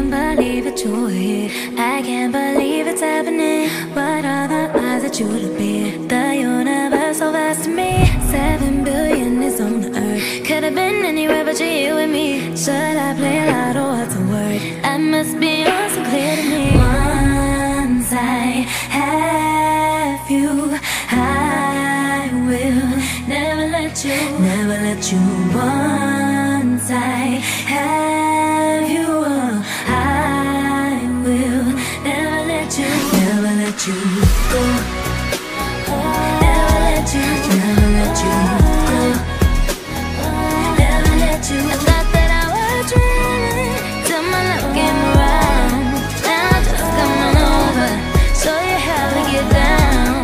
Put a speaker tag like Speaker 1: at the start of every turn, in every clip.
Speaker 1: believe that you're here. I can't believe it's happening. What are the odds that you'd appear? The universe so vast to me. Seven billion is on the earth. Could have been anywhere but you're here with me. Should I play loud or what's the word? I must be on so clear to me. Once I have you, I will never let you, never let you. Once I have you know that I would dream. Someone came around. And I'll just come over. So you're held you down.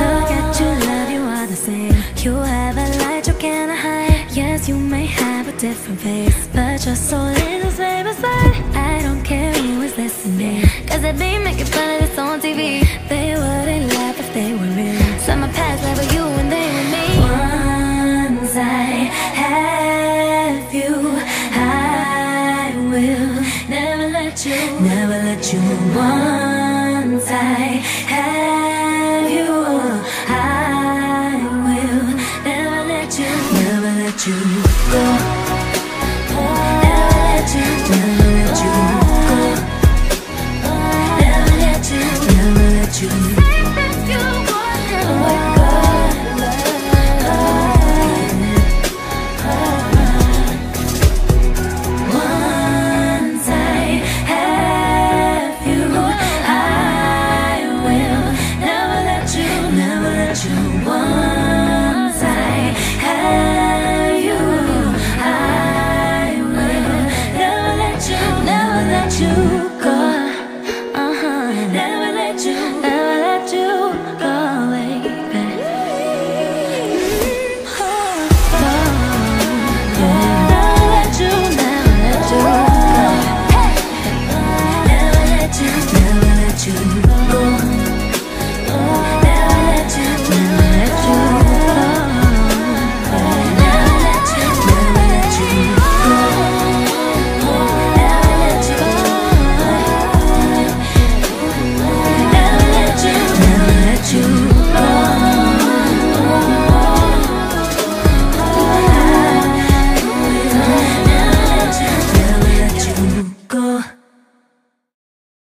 Speaker 1: Look at you, love you all the same. You have a light, you can hide. Yes, you may have a different face, but your soul is the same as. I don't care who is listening, cause they be will never let you, never let you. Once I have you, I will never let you, never let you go. one